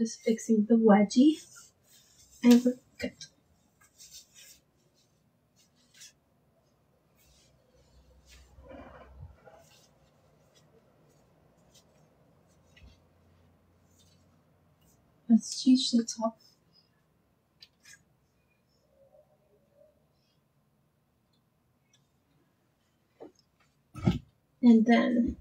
Just fixing the wedgie. And we're good. Let's change the top. And then